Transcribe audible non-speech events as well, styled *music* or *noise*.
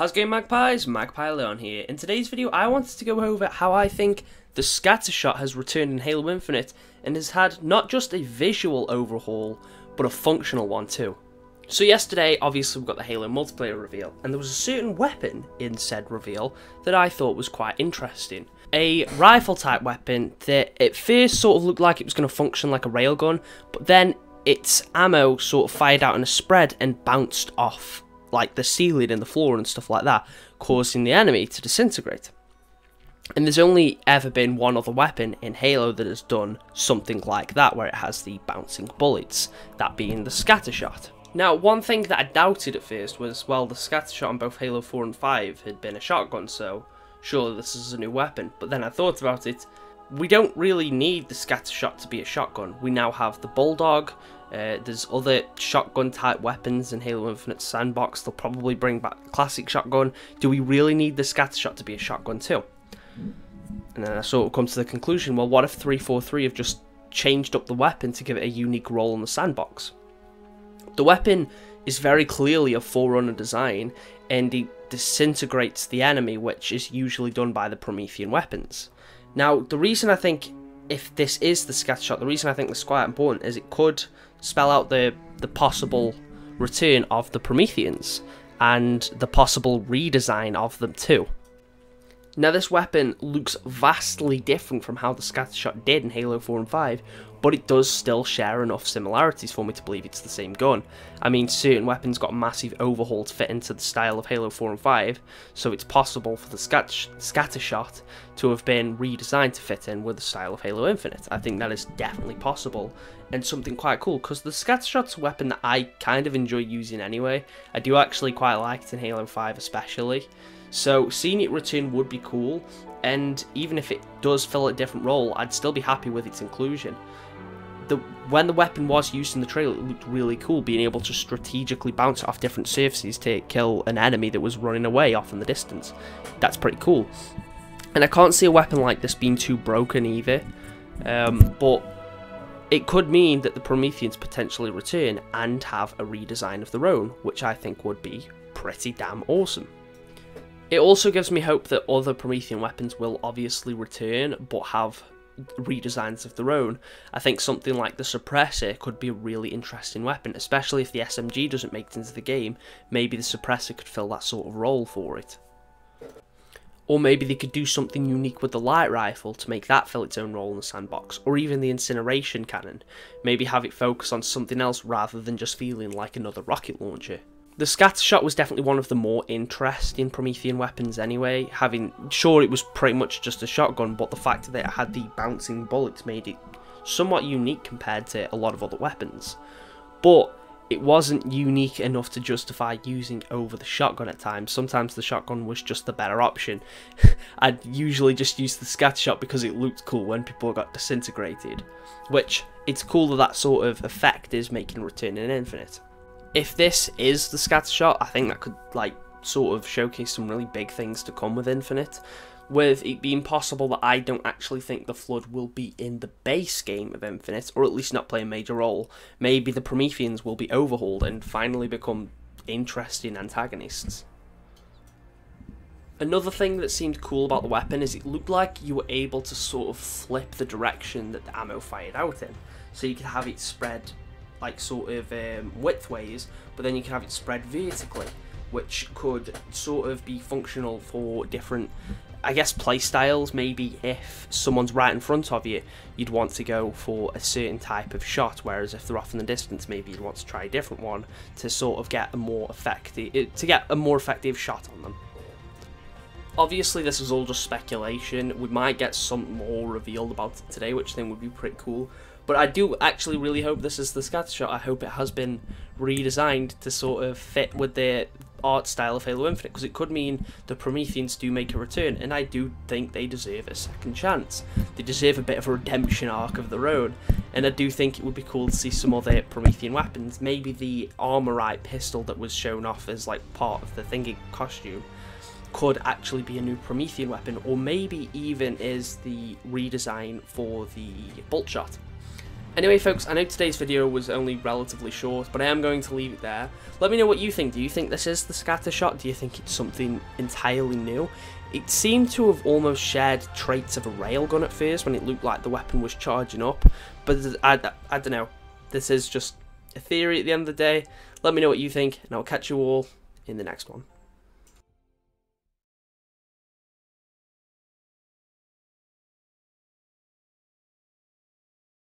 How's going Magpies? Magpie Leon here. In today's video I wanted to go over how I think the scattershot has returned in Halo Infinite and has had not just a visual overhaul but a functional one too. So yesterday obviously we got the Halo multiplayer reveal and there was a certain weapon in said reveal that I thought was quite interesting. A rifle type weapon that at first sort of looked like it was going to function like a railgun but then its ammo sort of fired out in a spread and bounced off like the ceiling and the floor and stuff like that, causing the enemy to disintegrate. And there's only ever been one other weapon in Halo that has done something like that, where it has the bouncing bullets, that being the scatter shot. Now, one thing that I doubted at first was, well, the scatter shot on both Halo 4 and 5 had been a shotgun, so surely this is a new weapon. But then I thought about it, we don't really need the scatter shot to be a shotgun. We now have the Bulldog, uh, there's other shotgun type weapons in Halo Infinite Sandbox. They'll probably bring back classic shotgun. Do we really need the scatter shot to be a shotgun too? And then I sort of come to the conclusion, well, what if 343 have just changed up the weapon to give it a unique role in the sandbox? The weapon is very clearly a Forerunner design, and it disintegrates the enemy, which is usually done by the Promethean weapons. Now, the reason I think if this is the scatter shot, the reason I think this is quite important is it could spell out the, the possible return of the Prometheans and the possible redesign of them too. Now this weapon looks vastly different from how the scattershot did in Halo 4 and 5, but it does still share enough similarities for me to believe it's the same gun. I mean, certain weapons got massive overhaul to fit into the style of Halo 4 and 5, so it's possible for the scatter scattershot to have been redesigned to fit in with the style of Halo Infinite. I think that is definitely possible, and something quite cool, because the scattershot's a weapon that I kind of enjoy using anyway. I do actually quite like it in Halo 5 especially. So seeing it return would be cool, and even if it does fill a different role, I'd still be happy with its inclusion. The, when the weapon was used in the trailer, it looked really cool, being able to strategically bounce off different surfaces to kill an enemy that was running away off in the distance. That's pretty cool. And I can't see a weapon like this being too broken either, um, but it could mean that the Prometheans potentially return and have a redesign of their own, which I think would be pretty damn awesome. It also gives me hope that other Promethean weapons will obviously return, but have redesigns of their own. I think something like the Suppressor could be a really interesting weapon, especially if the SMG doesn't make it into the game. Maybe the Suppressor could fill that sort of role for it. Or maybe they could do something unique with the light rifle to make that fill its own role in the sandbox, or even the incineration cannon. Maybe have it focus on something else rather than just feeling like another rocket launcher. The scatter shot was definitely one of the more interesting Promethean weapons anyway, having, sure it was pretty much just a shotgun, but the fact that it had the bouncing bullets made it somewhat unique compared to a lot of other weapons. But it wasn't unique enough to justify using over the shotgun at times. Sometimes the shotgun was just the better option. *laughs* I'd usually just use the scatter shot because it looked cool when people got disintegrated, which it's cool that that sort of effect is making Return in Infinite if this is the scatter shot, I think that could like sort of showcase some really big things to come with Infinite. With it being possible that I don't actually think the Flood will be in the base game of Infinite, or at least not play a major role. Maybe the Prometheans will be overhauled and finally become interesting antagonists. Another thing that seemed cool about the weapon is it looked like you were able to sort of flip the direction that the ammo fired out in. So you could have it spread like sort of um, widthways, but then you can have it spread vertically, which could sort of be functional for different, I guess, play styles. Maybe if someone's right in front of you, you'd want to go for a certain type of shot, whereas if they're off in the distance, maybe you'd want to try a different one to sort of get a more effective, to get a more effective shot on them. Obviously, this is all just speculation. We might get some more revealed about it today, which then would be pretty cool. But I do actually really hope this is the scatter shot. I hope it has been redesigned to sort of fit with the art style of Halo Infinite because it could mean the Prometheans do make a return and I do think they deserve a second chance. They deserve a bit of a redemption arc of their own and I do think it would be cool to see some other Promethean weapons. Maybe the Armorite pistol that was shown off as like part of the thingy costume could actually be a new Promethean weapon or maybe even is the redesign for the bolt shot Anyway folks, I know today's video was only relatively short, but I am going to leave it there. Let me know what you think. Do you think this is the scatter shot? Do you think it's something entirely new? It seemed to have almost shared traits of a railgun at first when it looked like the weapon was charging up, but I, I, I don't know. This is just a theory at the end of the day. Let me know what you think, and I'll catch you all in the next one.